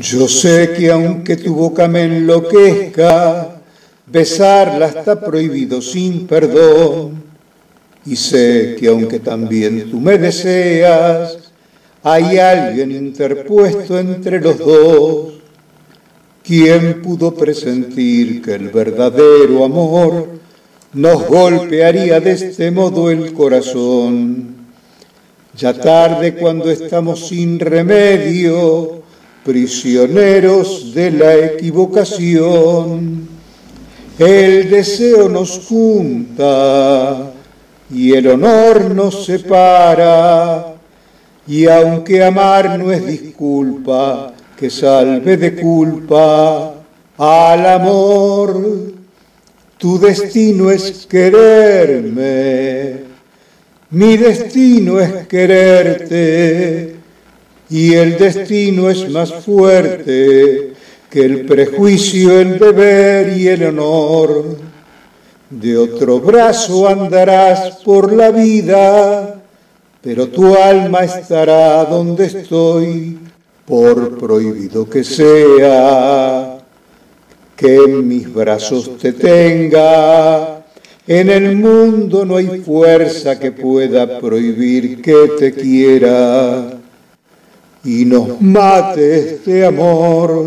Yo sé que aunque tu boca me enloquezca, besarla está prohibido sin perdón. Y sé que aunque también tú me deseas, hay alguien interpuesto entre los dos. ¿Quién pudo presentir que el verdadero amor nos golpearía de este modo el corazón? Ya tarde cuando estamos sin remedio, prisioneros de la equivocación. El deseo nos junta y el honor nos separa. Y aunque amar no es disculpa que salve de culpa al amor, tu destino es quererme, mi destino es quererte y el destino es más fuerte que el prejuicio, el deber y el honor. De otro brazo andarás por la vida, pero tu alma estará donde estoy, por prohibido que sea, que en mis brazos te tenga. En el mundo no hay fuerza que pueda prohibir que te quiera y nos mate este amor